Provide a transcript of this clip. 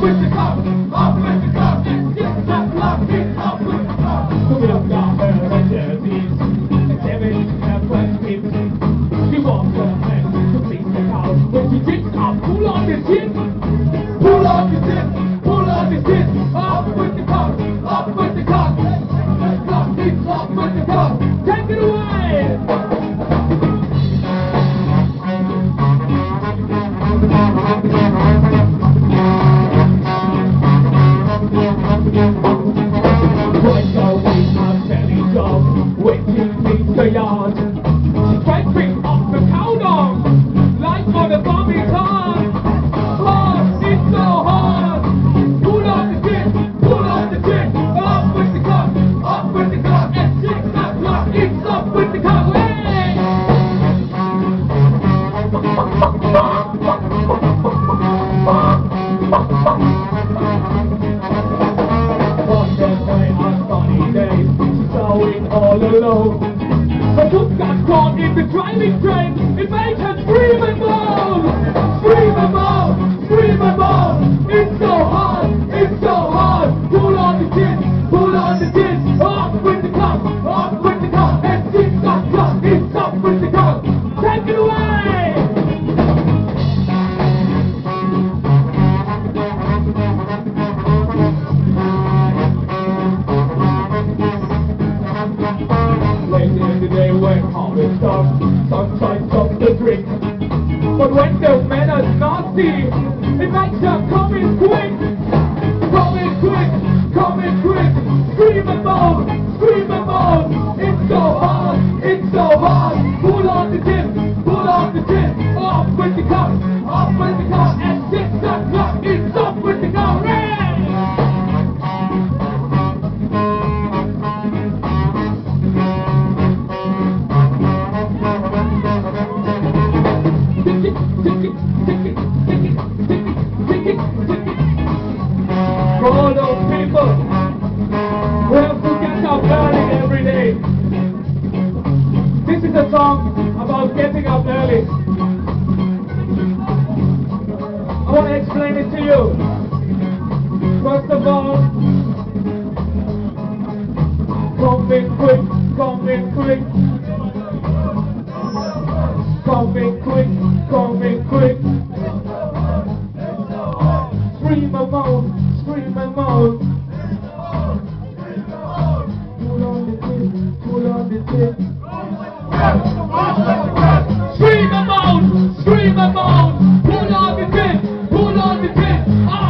Principal the yard. Spread off the cow dog, like on a zombie car. Hard, it's so hard. Pull off the dick, pull off the dick. Up with the cock, up with the cock. At six o'clock, it's up with the cock. Hey! But took got caught in the driving train. It made her scream and moan. Scream and moan. Scream and moan. in the day when all the stuff sometimes of the drink. But when the man is nasty, it makes them come in quick. Come in quick, come in quick, scream and moan, scream and moan. It's so hard, it's so hard. Pull on the tip, pull on the tip, off with the cup, off with the cup, and six o'clock, it's up with was getting up early. I want to explain it to you. First of all, come in quick, come in quick. Come in quick, come in quick. Scream and moan, scream and moan. Pull on the tip, pull on the tip my bones. Pull on the pin, pull on the pin. Ah.